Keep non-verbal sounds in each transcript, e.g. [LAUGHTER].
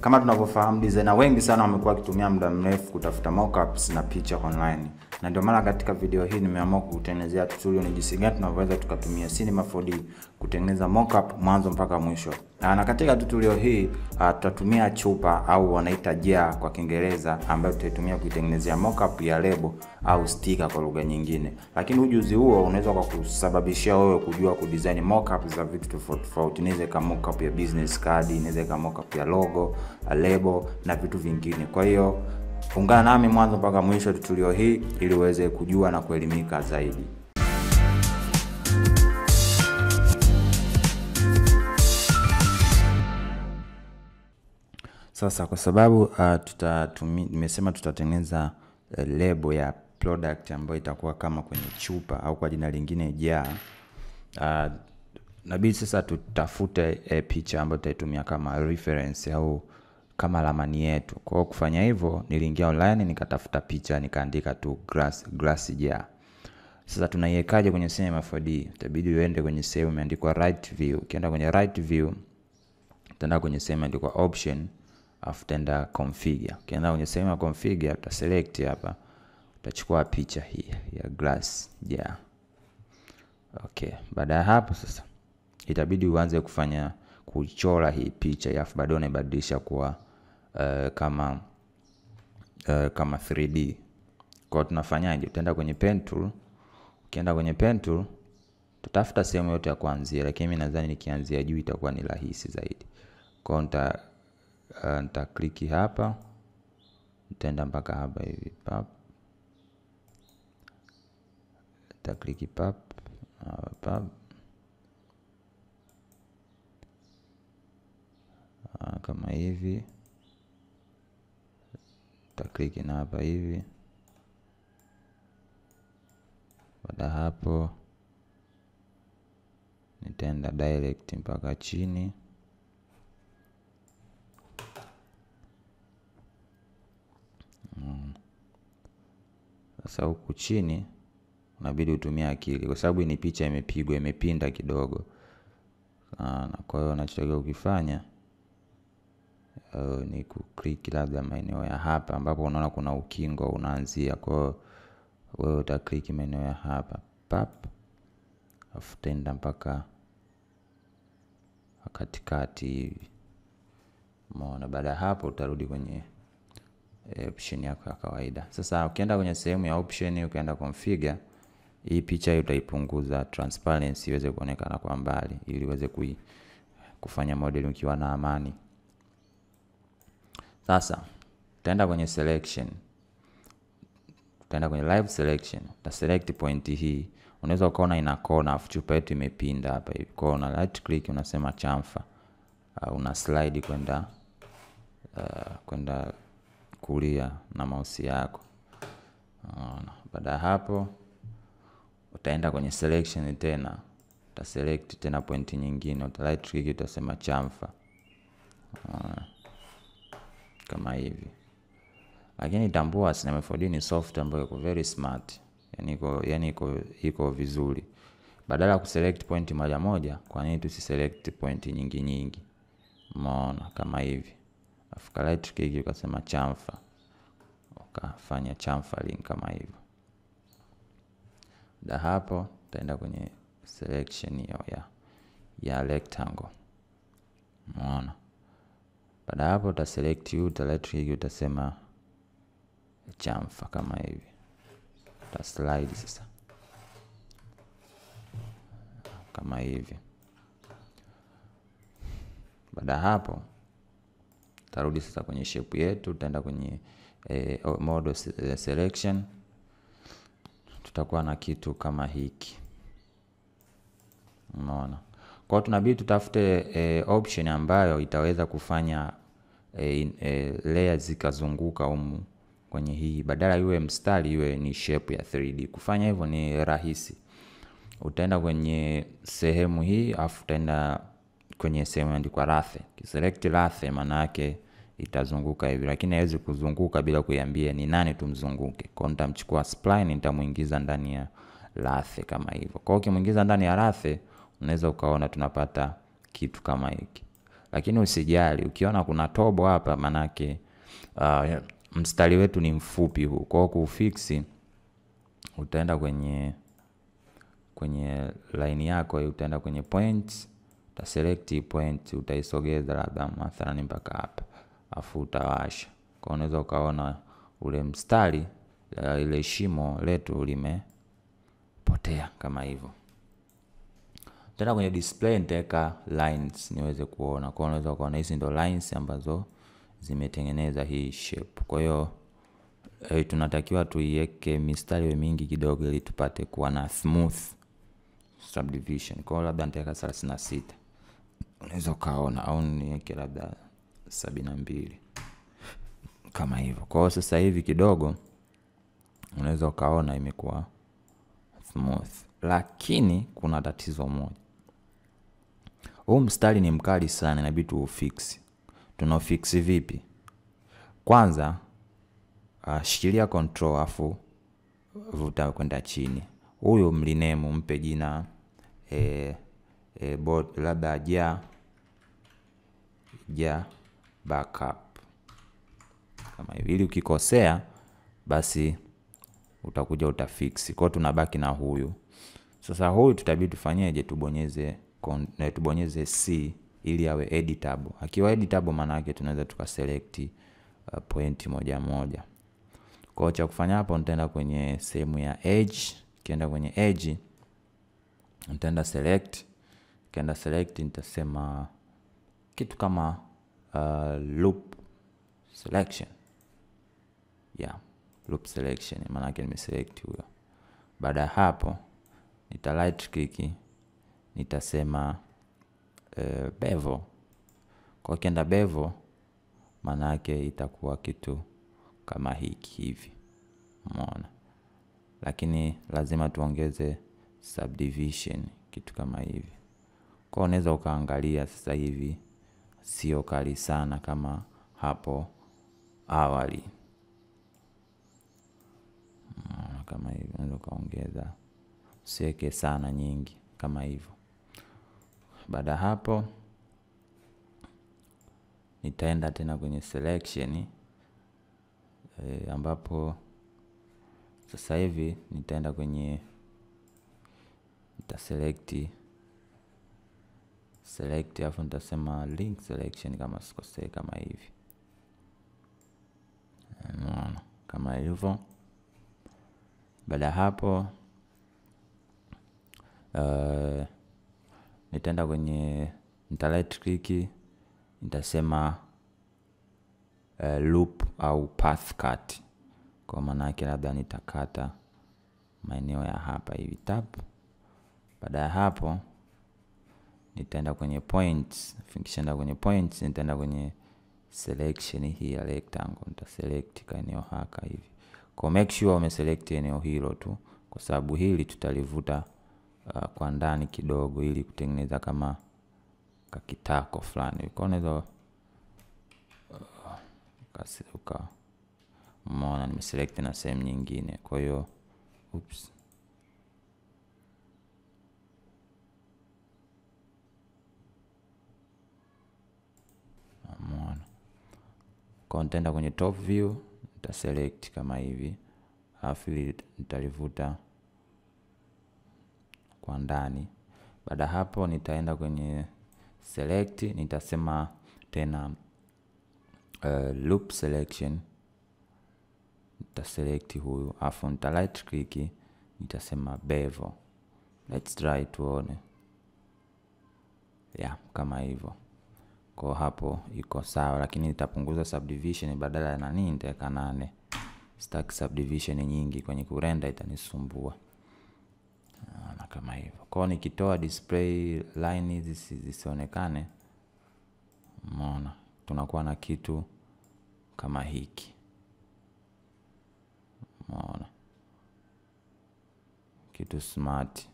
Kama tunavyofahamu designer wengi sana wamekuwa wakitumia muda mrefu kutafuta mockups na picha online, na ndio maana katika video hii nimeamua kutengenezea tutorial ni jinsi gani tunavyoweza tukatumia Cinema 4D kutengeneza mockup mwanzo mpaka mwisho. Na, katika tutorial hii uh, tutatumia chupa au wanaita jar kwa Kiingereza, ambayo tutaitumia kuitengenezea mockup ya lebo au sticker kwa lugha nyingine. Lakini ujuzi huo unaweza kwa kusababishia wewe kujua kudesign mockup za vitu tofauti tofauti. Inaweza kama mockup ya business card, inaweza kama mockup ya logo, lebo na vitu vingine. Kwa hiyo ungana nami mwanzo mpaka mwisho tutulio hii ili uweze kujua na kuelimika zaidi. Sasa kwa sababu uh, tutatumi, nimesema tutatengeneza uh, lebo ya product ambayo itakuwa kama kwenye chupa au kwa jina lingine jaa. Uh, nabidi sasa tutafute uh, picha ambayo tutaitumia kama reference au kama ramani yetu. Kwa hiyo kufanya hivyo, niliingia online nikatafuta picha nikaandika tu glass glass jar. Sasa tunaiwekaje kwenye Cinema 4D? Itabidi uende kwenye sehemu imeandikwa right view. Ukienda kwenye right view, utaenda kwenye sehemu imeandikwa option, afu utaenda configure. Ukienda kwenye sehemu ya configure, uta select hapa, utachukua picha hii ya glass jar. Okay, baada ya hapo sasa itabidi uanze kufanya kuchora hii picha alafu baadaye unaibadilisha kuwa uh, kama uh, kama 3D. Kwa tunafanyaje? Utaenda kwenye pen tool. Ukienda kwenye pen tool tutafuta sehemu yote ya kuanzia, lakini mimi nadhani nikianzia juu itakuwa ni rahisi zaidi. Kwa hiyo nita uh, nita click hapa, nitaenda mpaka hapa hivi pap, nita click pap pap kama hivi takliki na hapa hivi. Baada hapo nitaenda direct mpaka chini, sasa mm. Huku chini unabidi utumie akili, kwa sababu ni picha imepigwa imepinda kidogo, sana. kwa hiyo unachotakiwa ukifanya Uh, ni kukliki labda maeneo ya hapa ambapo unaona kuna ukingo unaanzia. kwao, wewe utakliki maeneo ya hapa pap, afu utaenda mpaka katikati hivi, umeona. Baada ya hapo utarudi kwenye option yako ya kawaida. Sasa ukienda kwenye sehemu ya option, ukienda configure, hii picha hii utaipunguza transparency iweze kuonekana kwa mbali, ili uweze kufanya model ukiwa na amani. Sasa utaenda kwenye selection, utaenda kwenye live selection, uta select point hii. Unaweza ukaona ina kona, afu chupa yetu imepinda hapa hivi. Kwa una right click, unasema chamfer, uh, una slide kwenda uh, kwenda kulia na mouse yako. Uh, baada ya hapo utaenda kwenye selection tena, uta select tena point nyingine, uta right click, utasema chamfer. Uh, kama hivi lakini tambua, Cinema 4D ni software ambayo iko very smart, yani iko yani iko iko vizuri. Badala ya kuselect point moja moja, kwa nini tusiselect point nyingi nyingi? Umeona kama hivi, afu right click ukasema chamfer, ukafanya chamfering kama hivyo. Da hapo utaenda kwenye selection hiyo ya ya rectangle, umeona baada ya hapo uta select hii, uta right click, utasema chamfa kama hivi, uta slide sasa kama hivi. Baada ya hapo tarudi sasa kwenye shape yetu, utaenda kwenye eh, model selection, tutakuwa na kitu kama hiki, unaona. Kwa hiyo tunabidi tutafute e, option ambayo itaweza kufanya e, e, layer zikazunguka humu kwenye hii, badala iwe mstari iwe ni shape ya 3D. Kufanya hivyo ni rahisi. Utaenda kwenye sehemu hii afu utaenda kwenye sehemu imeandikwa rathe, Kiselect rathe, maana yake itazunguka hivi, lakini haiwezi kuzunguka bila kuiambia ni nani tumzunguke. Kwa nitamchukua spline nitamuingiza ndani ya rathe kama hivyo. Kwa hiyo ukimuingiza ndani ya lathe unaweza ukaona tunapata kitu kama hiki. lakini usijali ukiona kuna tobo hapa manake uh, mstari wetu ni mfupi huu. Kwao kuufiksi utaenda kwenye kwenye line yako utaenda kwenye point utaselect point utaisogeza labda mathalani mpaka hapa. Afu utawasha. Kwa unaweza ukaona ule mstari uh, ile shimo letu limepotea kama hivyo tena kwenye display nitaweka lines niweze kuona. Kwa unaweza kuona hizi ndo lines ambazo zimetengeneza hii shape. Kwa hiyo eh, tunatakiwa tuiweke mistari mingi kidogo ili tupate kuwa na smooth subdivision. Kwa labda nitaweka thelathini na sita. Unaweza ukaona au niweke labda sabini na mbili. Kama hivyo. Kwa hiyo sasa hivi kidogo unaweza ukaona imekuwa smooth. Lakini kuna tatizo moja huu mstari ni mkali sana inabidi tuufiksi tunaufiksi vipi? Kwanza uh, shikilia control afu vuta kwenda chini. Huyu mlinemu mpe jina e, e, bot, labda ja ja backup. Kama hivi. Ili ukikosea basi utakuja utafiksi kwao tunabaki na huyu. Sasa huyu tutabidi tufanyeje? Tubonyeze tubonyeze c ili awe editable. Akiwa editable maana yake tunaweza tukaselect uh, point moja moja. Kwa cha kufanya hapo nitaenda kwenye sehemu ya edge. Kienda kwenye edge nitaenda select. Kienda select nitasema kitu kama uh, loop selection. Yeah loop selection. Maana yake nimeselect huyo. Baada ya hapo nita right click nitasema uh, bevo. kwa ukienda bevo, maana yake itakuwa kitu kama hiki hivi. Umeona? Lakini lazima tuongeze subdivision kitu kama hivi. Kwa unaweza ukaangalia sasa hivi sio kali sana kama hapo awali. Kama hivi unaweza ukaongeza usiweke sana nyingi kama hivyo baada hapo nitaenda tena kwenye selection e, ambapo sasa hivi nitaenda kwenye nitaselekti select alafu nitasema link selection kama sikosei kama hivi. Unaona kama hivyo baada hapo uh, nitaenda kwenye nita nitasema uh, loop au path cut. Kwa maana yake labda nitakata maeneo ya hapa hivi. Tap. Baada ya hapo nitaenda kwenye points. Nikishaenda kwenye points nitaenda kwenye selection hii ya rectangle. Nitaselect ka eneo haka hivi. Kwa make sure umeselect eneo hilo tu. Kwa sababu hili tutalivuta kwa ndani kidogo ili kutengeneza kama kakitako fulani. Kwa unaweza uh, kasi- uka umeona nimeselect na sehemu nyingine. Kwa hiyo oops. Umeona. Nitaenda kwenye top view nitaselect kama hivi alafu ili nitalivuta kwa ndani. Baada hapo nitaenda kwenye select nitasema tena uh, loop selection. Nitaselect huyu afu nita right click nitasema bevel let's try tuone. Yeah kama hivyo. Kwa hapo iko sawa lakini nitapunguza subdivision badala ya nani nitaweka nane. Sitaki subdivision nyingi kwenye kurenda itanisumbua kama hivyo. Kwao nikitoa display line hizi zisi- zisionekane umeona, tunakuwa na kitu kama hiki. Umeona, kitu smart.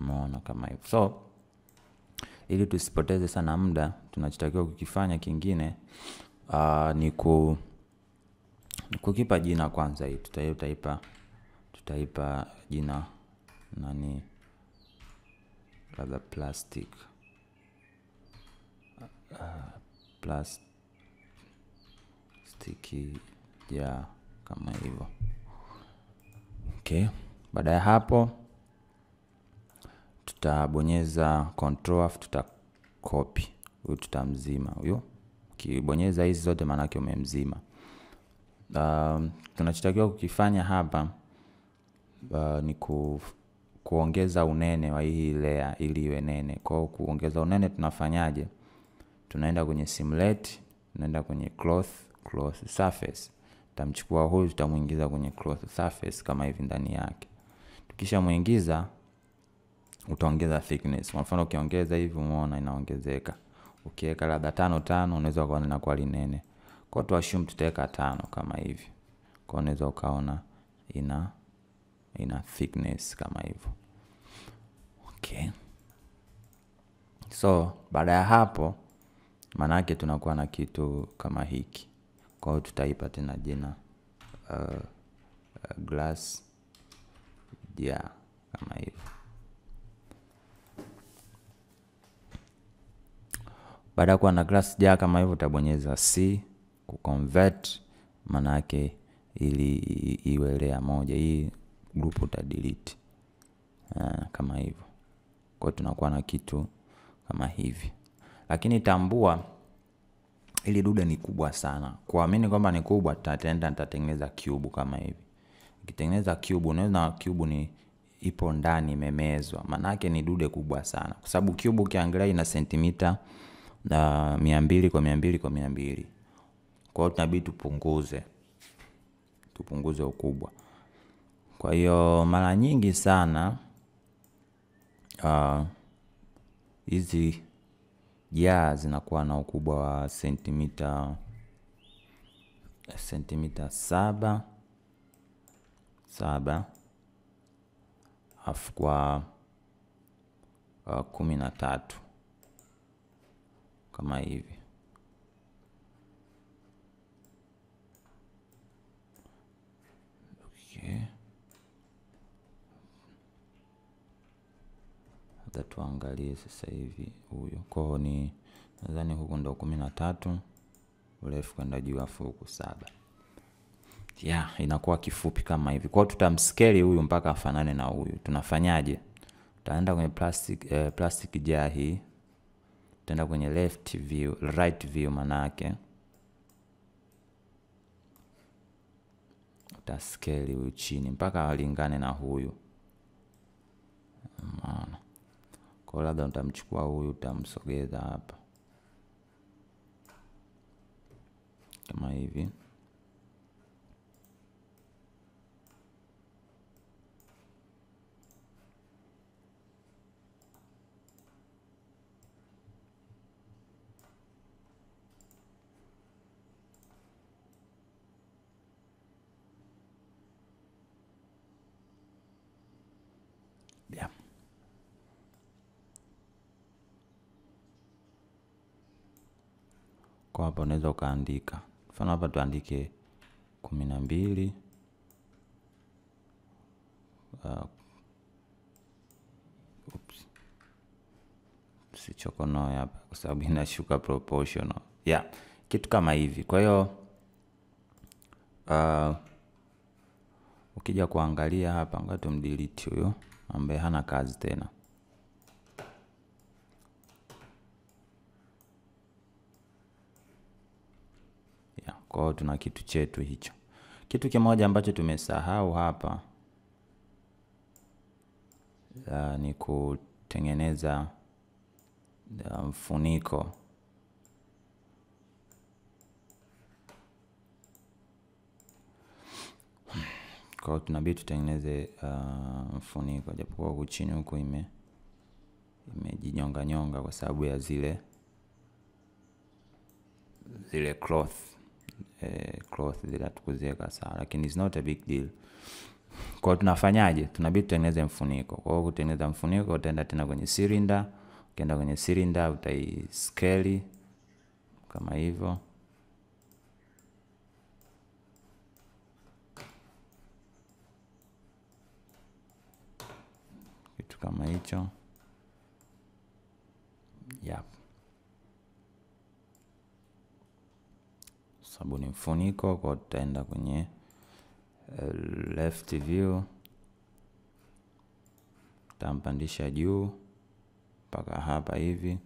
Umeona kama hivyo. So ili tusipoteze sana muda tunachotakiwa kukifanya kingine uh, ni ku kukipa jina kwanza hii tuta- tutaipa tutaipa jina nani labda plastic uh, plastiki ja kama hivyo okay. Baada ya hapo tutabonyeza control afu tuta copy huyu tutamzima huyu Ukibonyeza hizi zote maanake umemzima. Um, tunachotakiwa kukifanya hapa uh, ni ku, kuongeza unene wa hii layer ili iwe nene. Kwa kuongeza unene tunafanyaje? Tunaenda kwenye simulate, tunaenda kwenye cloth, cloth surface. Tutamchukua huyu tutamuingiza kwenye cloth surface kama hivi ndani yake. Tukishamuingiza utaongeza thickness. Kwa mfano ukiongeza hivi, umeona inaongezeka. Ukiweka labda tano tano, unaweza kuona inakuwa linene. Kwa tu assume tutaweka tano kama hivi. Kwa unaweza ukaona ina ina thickness kama hivyo. Okay. So baada ya hapo, maana yake tunakuwa na kitu kama hiki. Kwa hiyo tutaipa tena jina uh, uh, glass jar kama hivyo. Baada ya kuwa na glass jar kama hivyo, utabonyeza C kuconvert, manake ili iwe layer moja. Hii group uta delete uh, kama hivyo. Kwa tunakuwa na kitu kama hivi, lakini tambua ili dude ni kubwa sana. Kuamini kwamba ni kubwa, tutaenda nitatengeneza cube kama hivi. Ukitengeneza cube, unaweza cube ni ipo ndani imemezwa, maana yake ni dude kubwa sana, kwa sababu cube ukiangalia ina sentimita na mia mbili kwa mia mbili kwa mia mbili. Kwa hiyo tunabidi tupunguze tupunguze ukubwa. Kwa hiyo mara nyingi sana hizi uh, jaa zinakuwa na ukubwa wa sentimita sentimita saba saba afu kwa uh, kumi na tatu kama hivi. Hata tuangalie sasa hivi huyo kwao ni nadhani huku ndo kumi na tatu urefu kwenda juu afu huku saba yeah, inakuwa kifupi kama hivi. Kwao tutamskeli huyu mpaka afanane na huyu. Tunafanyaje? Utaenda kwenye plastic, eh, plastic jar hii, utaenda kwenye left view, right view manake utaskeli huyu chini mpaka alingane na huyu. Maana kwa labda utamchukua huyu utamsogeza hapa. Kama hivi. Yeah. Kwa hapa unaweza ukaandika, mfano hapa tuandike kumi na mbili uh, sichokonoe hapa kwa sababu inashuka proportional yeah, kitu kama hivi. Kwa hiyo uh, ukija kuangalia hapa, ngoja tumdelete huyo ambaye hana kazi tena. Yeah, kwa hiyo tuna kitu chetu hicho. Kitu kimoja ambacho tumesahau hapa uh, ni kutengeneza uh, mfuniko kwa hiyo tunabidi tutengeneze uh, mfuniko japokuwa huku chini huku ime imejinyonga nyonga kwa sababu ya zile zile cloth eh, cloth zile sawa, lakini it's not a big deal. Kwa tunafanyaje? Tunabidi tutengeneze mfuniko. Kwa hiyo kutengeneza mfuniko, utaenda tena kwenye cylinder. Ukienda kwenye cylinder utaiskeli kama hivyo kitu kama hicho yep. Sababu ni mfuniko kwa tutaenda kwenye uh, left view. Tampandisha juu mpaka hapa hivi.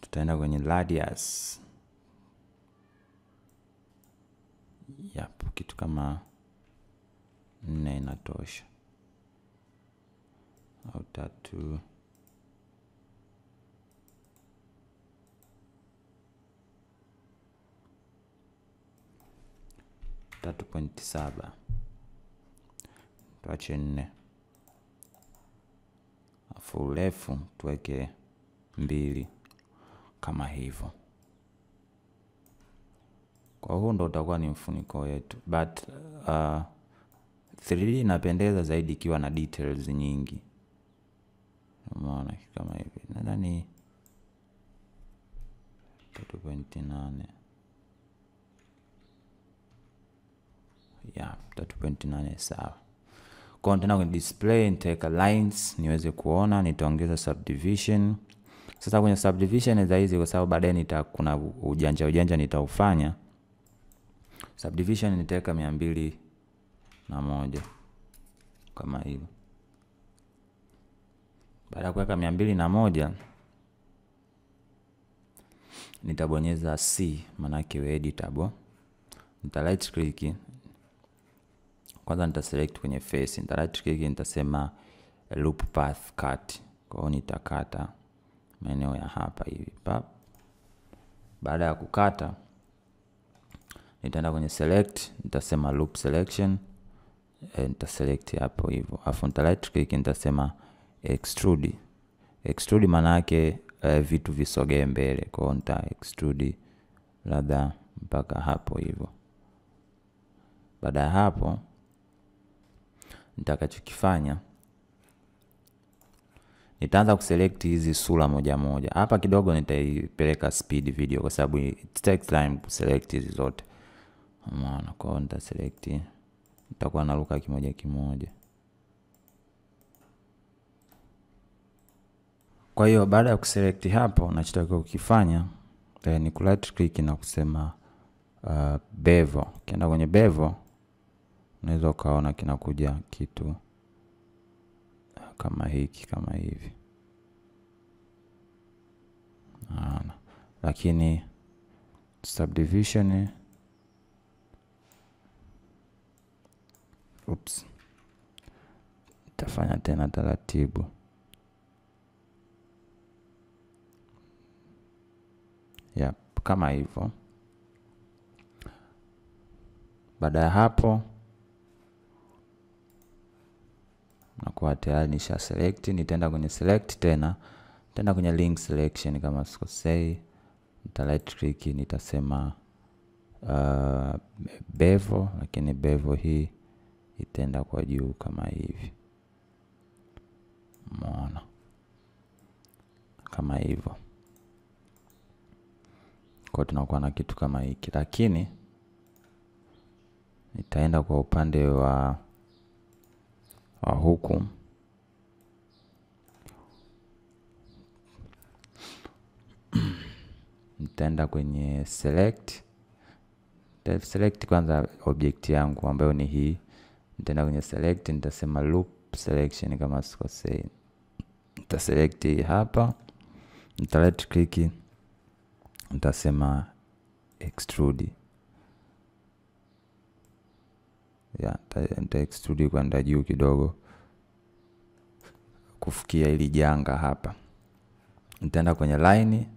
Tutaenda kwenye radius. Yap kitu kama nne inatosha au tatu. Tatu pointi saba. Tuache nne. Afu urefu tuweke mbili kama hivyo kwa huu ndo utakuwa ni mfuniko wetu. But uh, 3D inapendeza zaidi ikiwa na details nyingi umeona kama hivi. Nadhani tatu pointi nane. Ya tatu pointi nane sawa. Kwa tena kwenye display nitaweka lines niweze kuona nitaongeza subdivision. Sasa kwenye subdivision za hizi kwa sababu baadaye nita kuna ujanja ujanja nitaufanya. Subdivision nitaweka mia mbili na moja. Kama hivyo baada ya kuweka mia mbili na moja nitabonyeza c maanake editable nita right click kwanza nita select kwenye face. Nita right click nitasema loop path cut. Kwa hiyo nitakata maeneo ya hapa hivi pap baada ya kukata nitaenda kwenye select nitasema loop selection e, nita select hapo hivyo afu nita right click nitasema extrude. Extrude maana yake uh, vitu visogee mbele. Kwa hiyo nita extrude labda mpaka hapo hivyo. Baada ya hapo nitakachokifanya nitaanza kuselect hizi sura moja moja. Hapa kidogo nitaipeleka speed video kwa sababu it takes time kuselect hizi zote. Umeona? Kwa hiyo nitaselect nitakuwa naruka kimoja kimoja kwa hiyo baada ya kuselect hapo nachotakiwa kukifanya eh, ni ku right click na kusema uh, bevel ukienda kwenye bevel unaweza ukaona kinakuja kitu kama hiki kama hivi Aana. lakini subdivision Oops. Tafanya tena taratibu. Yep, kama hivyo. Baada ya hapo nakuwa tayari nisha select. Nitaenda kwenye select tena, nitaenda kwenye link selection kama sikosei, nita right click, nitasema uh, bevel, lakini bevo hii itaenda kwa juu kama hivi, umeona, kama hivyo. Kwa tunakuwa na kitu kama hiki, lakini nitaenda kwa upande wa wa huku. [CLEARS THROAT] Nitaenda kwenye select. Nita select kwanza object yangu ambayo ni hii. Nitaenda kwenye select nitasema loop selection kama sikosei. Nita select hapa. Nita right click nitasema extrude. Ya nita extrude kwenda juu kidogo. Kufukia ili janga hapa. Nitaenda kwenye line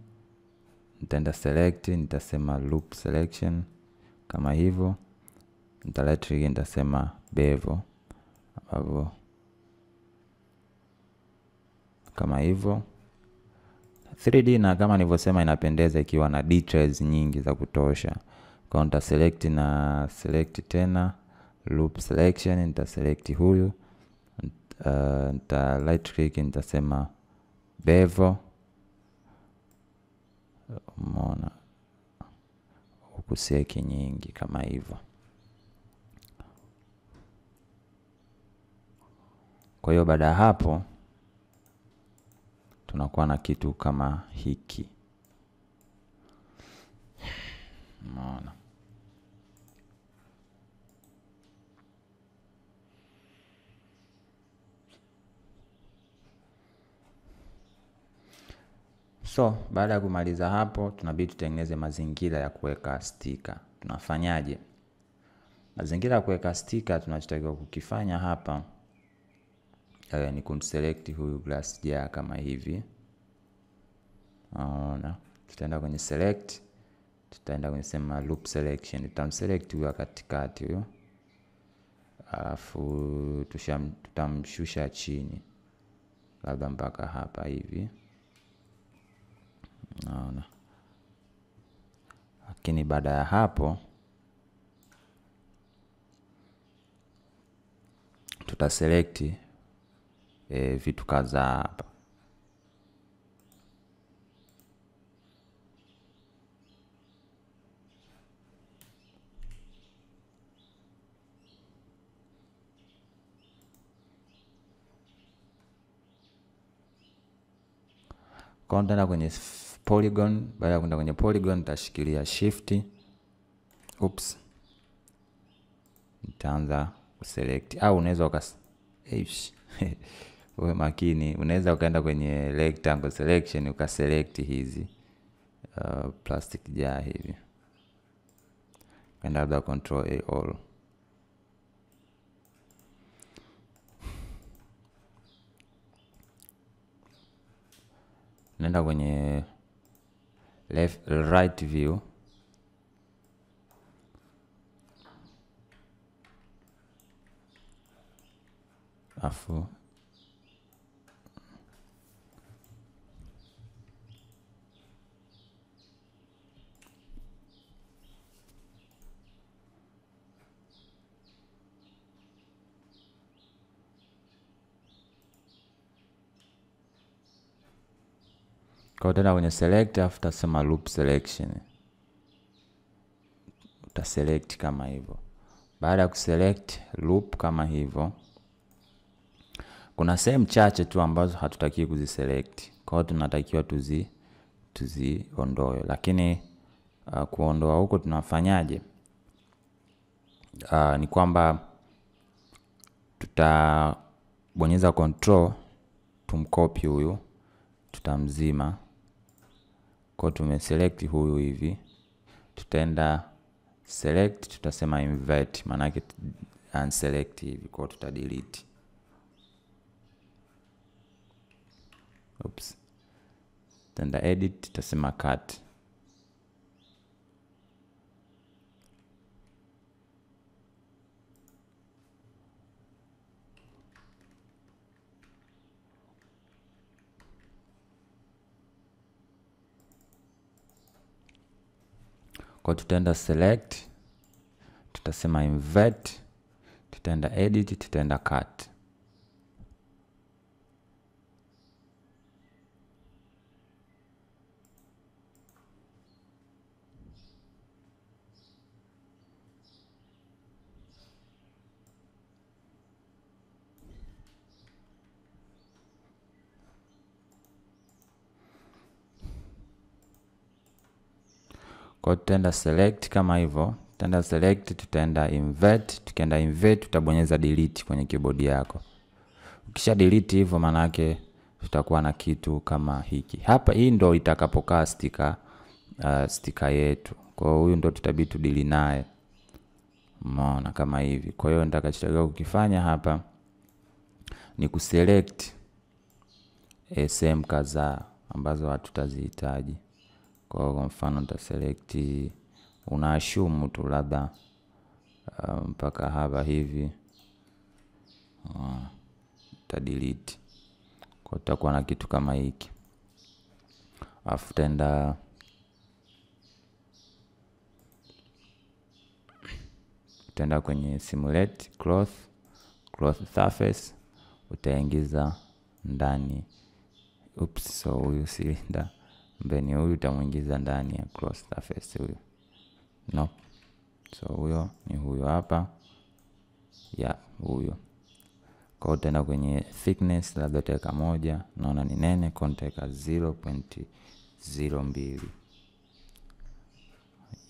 nitaenda select nitasema loop selection. Kama hivyo nita right click nitasema bevo. Ambavyo kama hivyo 3D na kama nilivyosema inapendeza ikiwa na details nyingi za kutosha. Kwa nita select na select tena loop selection, nita select huyu uh, nita right click nitasema bevel, umeona hukuseki nyingi kama hivyo. Kwa hiyo baada ya hapo tunakuwa na kitu kama hiki. Umeona? So baada ya kumaliza hapo, tunabidi tutengeneze mazingira ya kuweka stika. Tunafanyaje? Mazingira ya kuweka stika tunachotakiwa kukifanya hapa eh, ni kumselect huyu glass jar kama hivi. Unaona, tutaenda kwenye select, tutaenda kwenye sema loop selection, tutamselect huyu katikati huyo alafu tutamshusha chini. Labda mpaka hapa hivi. Naona, lakini baada ya hapo tutaselect e, vitu kadhaa hapa. Kwa nitaenda kwenye polygon. Baada ya kwenda kwenye polygon, nitashikilia shift, oops, nitaanza kuselect, au unaweza ukas [LAUGHS] uwe makini, unaweza ukaenda kwenye rectangle selection ukaselect hizi uh, plastic jar hivi, kaenda labda control A all. Naenda kwenye left right view. Afu kwa utaenda kwenye select afu utasema loop selection, utaselect kama hivyo. Baada ya kuselect loop kama hivyo, kuna sehemu chache tu ambazo hatutaki kuziselect, kwa hiyo tunatakiwa tuzi tuziondoe. Lakini uh, kuondoa huko tunafanyaje? Uh, ni kwamba tutabonyeza control tumkopi huyu, tutamzima kwa tumeselect huyu hivi, tutaenda select, tutasema invert, maana yake unselect hivi, kwa tuta delete. Oops, tutaenda edit, tutasema cut. Kwa tutaenda select, tutasema invert, tutaenda edit, tutaenda cut. Kwa tutaenda select kama hivyo, tutaenda select, tutaenda invert. Tukienda invert, tutabonyeza delete kwenye keyboard yako. Ukisha delete hivyo, manake tutakuwa na kitu kama hiki hapa. Hii ndo itakapokaa stika, uh, stika yetu. Kwa hiyo huyu ndo tutabidi tudili naye, umeona kama hivi. Kwa hiyo nitakachotakiwa kukifanya hapa ni kuselect sehemu kadhaa ambazo hatutazihitaji kwa hiyo kwa mfano nitaselect, unaashumu tu labda mpaka um, hapa hivi uh, ta delete. Kwa tutakuwa na kitu kama hiki, alafu tenda utaenda kwenye simulate cloth cloth surface, utaingiza ndani. Oops, so huyu silinda mbeni huyu utamwingiza ndani ya cross surface huyu, no. So huyo ni huyo hapa. Ya huyo. Kwa hiyo utaenda kwenye thickness labda utaweka moja. Naona ni nene kwa nitaweka 0.02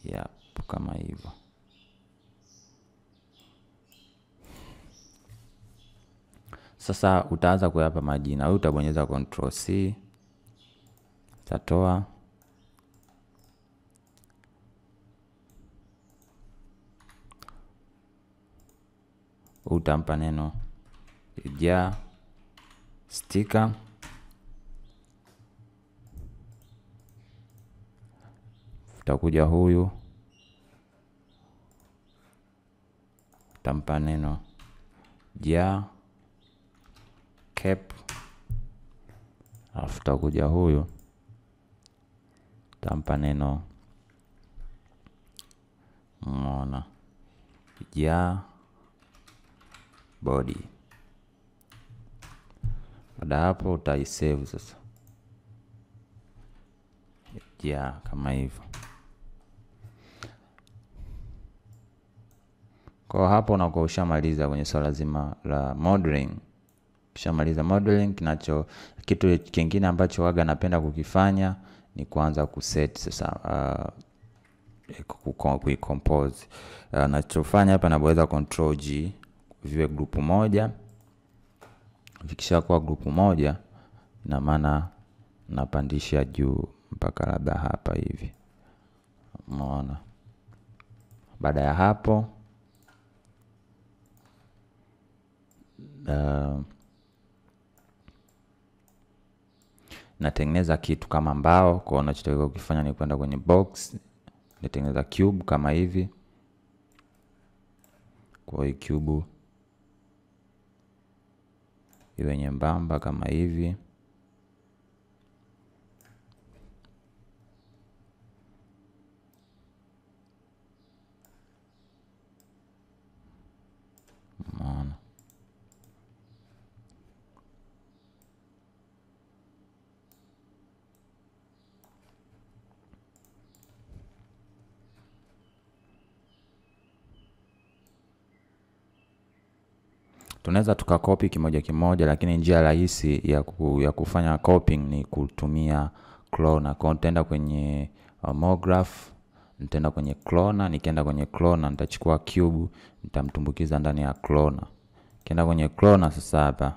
ya kama hivyo. Sasa utaanza kuyapa majina. Huyu utabonyeza control c utatoa utampa neno. Ja stika. Utakuja huyu. Utampa neno. Ja cap. Alafu utakuja huyu utampa neno. Mona ja body. Baada ya hapo utaisave sasa. Ja kama hivyo. Kwa hapo unakuwa ushamaliza kwenye swala zima la modeling. Ushamaliza modeling kinacho kitu kingine ambacho waga napenda kukifanya ni kuanza kuset sasa uh, kuicompose uh, nachofanya hapa naboweza control g viwe grupu moja. Vikisha vikishakuwa grupu moja na maana napandisha juu mpaka labda hapa hivi. Umeona? Baada ya hapo uh, natengeneza kitu kama mbao kwao unachotakiwa ukifanya ni kwenda kwenye box natengeneza cube kama hivi. Kwa hii cube iwe nyembamba kama hivi Umeona? Tunaweza tukakopi kimoja kimoja lakini njia rahisi ya, ku, ya kufanya copying ni kutumia clona. kwao nitaenda kwenye uh, mograph nitaenda kwenye clona. nikienda kwenye clona, nitachukua cube nitamtumbukiza ndani ya clona. kienda kwenye clona sasa hapa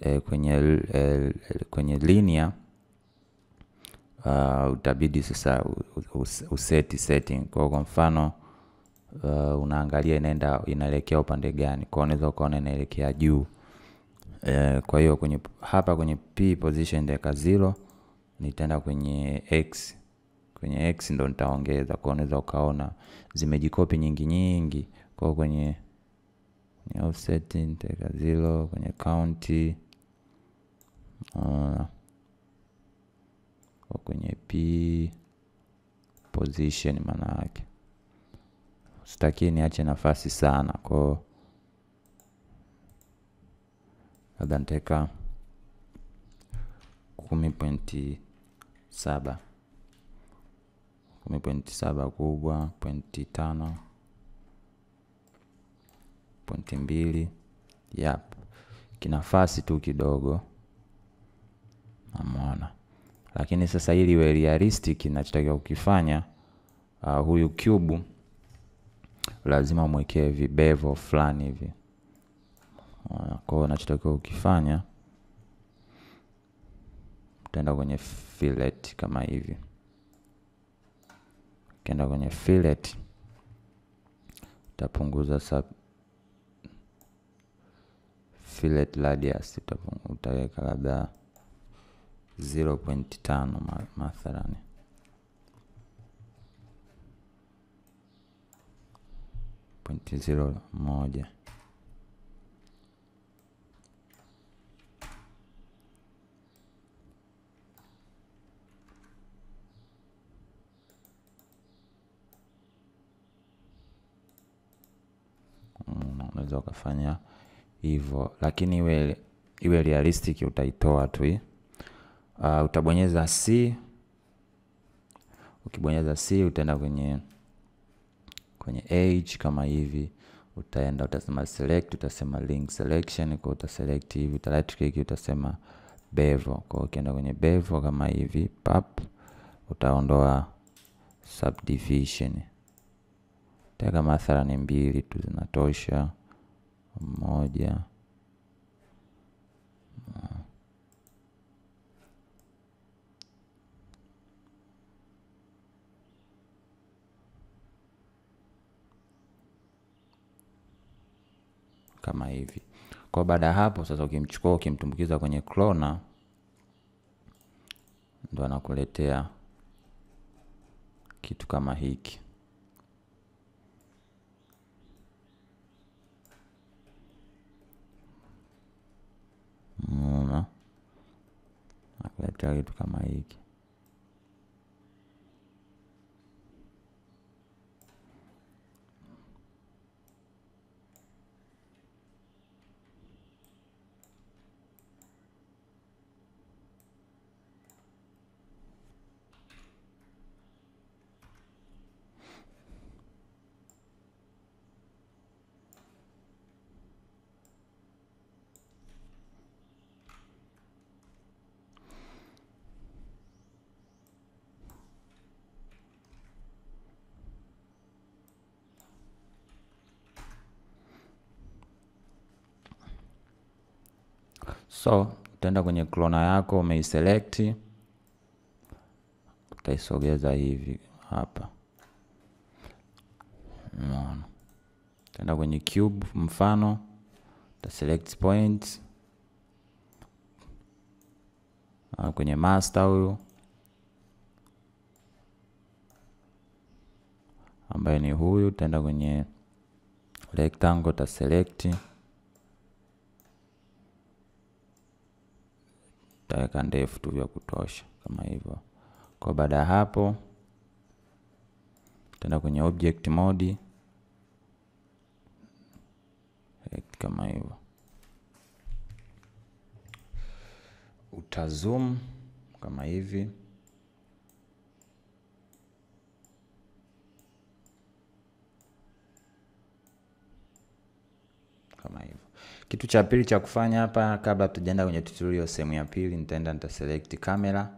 e, kwenye e, kwenye linear uh, utabidi sasa useti setting kwa kwa mfano uh, unaangalia inaenda inaelekea upande gani. Kwao unaweza ukaona inaelekea juu. Uh, kwa hiyo kwenye hapa kwenye p position nitaweka zero nitaenda kwenye x. Kwenye x ndo nitaongeza. Kwao unaweza ukaona zimejikopi nyingi nyingi. Kwa kwenye kwenye offset nitaweka zero. Kwenye county uh, kwenye p position maana yake sitaki niache nafasi sana. Kwao labda nitaweka kumi pointi saba. Kumi pointi saba kubwa pointi tano pointi mbili. Yap. Kinafasi tu kidogo. Namwona lakini sasa ili iwe realistic inachotakiwa kukifanya uh, huyu cube lazima umwekee vibevo fulani hivi. Kwa hiyo unachotakiwa ukifanya utaenda kwenye fillet kama hivi. Ukienda kwenye fillet utapunguza sub fillet radius utaweka labda 0.5 mathalani pointi zero moja. Unaweza ukafanya hivyo. Lakini iwe iwe realistic utaitoa tu hii. Uh, utabonyeza c. Ukibonyeza c utaenda kwenye kwenye age kama hivi utaenda utasema select utasema link selection kwa utaselect hivi uta right click utasema bevo. Kwa ukienda kwenye bevo kama hivi pap utaondoa subdivision. Taka mathalani mbili tu zinatosha. Moja kama hivi. Kwa baada ya hapo sasa ukimchukua ukimtumbukiza kwenye clona ndo anakuletea kitu kama hiki. Mona nakuletea kitu kama hiki so utaenda kwenye clona yako umeiselect. Utaisogeza hivi hapa. Unaona. utaenda kwenye cube mfano. Utaselect point kwenye master huyu. Ambaye ni huyu utaenda kwenye rectangle utaselect utaweka ndefu tu vya kutosha kama hivyo. Kwa baada ya hapo utaenda kwenye object mode kama hivyo. Utazoom kama hivi. Kama hivyo kitu cha pili cha kufanya hapa kabla tujaenda kwenye tutorial sehemu ya pili nitaenda nita select camera.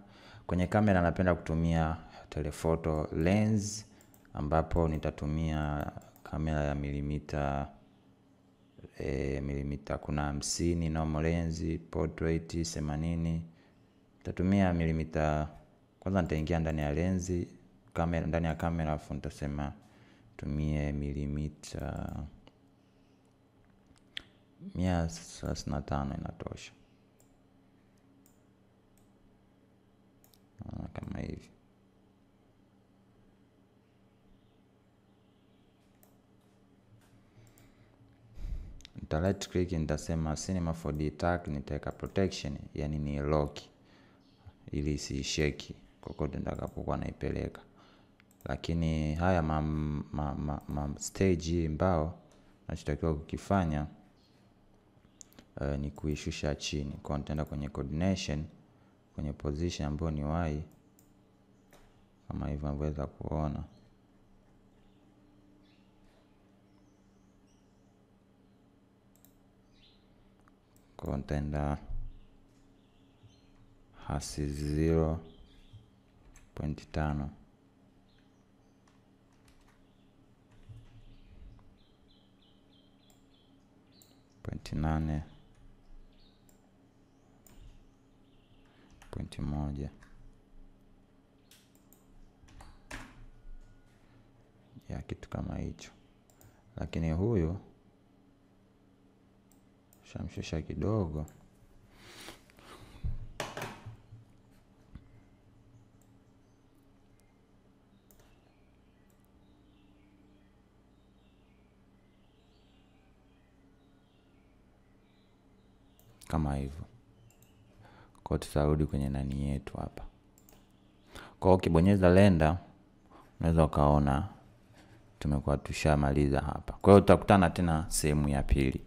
Kwenye kamera napenda kutumia telephoto lens ambapo nitatumia kamera ya milimita e, milimita kuna hamsini normal lens portrait themanini. Nitatumia milimita kwanza nitaingia ndani ya lenzi kamera ndani ya kamera afu nitasema tumie milimita mia thelathini na tano inatosha. Kama hivi. Nita right click nitasema cinema 4D tag nitaweka protection yani ni lock ili isisheki kokote nitakapokuwa naipeleka. Lakini haya ma, ma, ma, ma stage mbao nachotakiwa kukifanya uh, ni kuishusha chini. Kwa nitaenda kwenye coordination kwenye position ambayo ni y kama hivyo navyoweza kuona. Kwa nitaenda hasi 0.5 point nane pointi moja. Ya kitu kama hicho. Lakini huyu shamshusha kidogo. Kama hivyo kwao tutarudi kwenye nani yetu hapa. Kwao ukibonyeza lenda unaweza ukaona tumekuwa tushamaliza hapa. Kwa hiyo tutakutana tena sehemu ya pili